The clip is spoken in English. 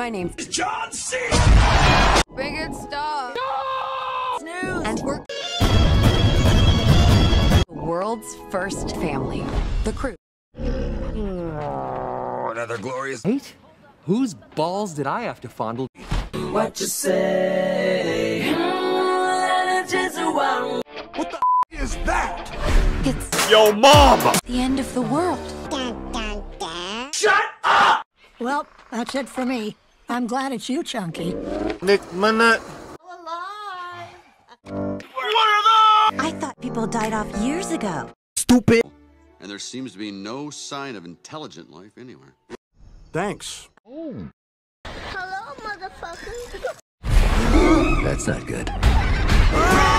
My name's John C. Bigot Stuff. Snooze. And we're the world's first family, the Croods. Oh, another glorious. Eight? Whose balls did I have to fondle? What you say? What the is that? It's Yo, mama! the end of the world. Shut up! Well, that's it for me. I'm glad it's you, Chunky. Nick Minute. What are those? I thought people died off years ago. Stupid. And there seems to be no sign of intelligent life anywhere. Thanks. Oh. Hello, motherfucker. That's not good. Wrong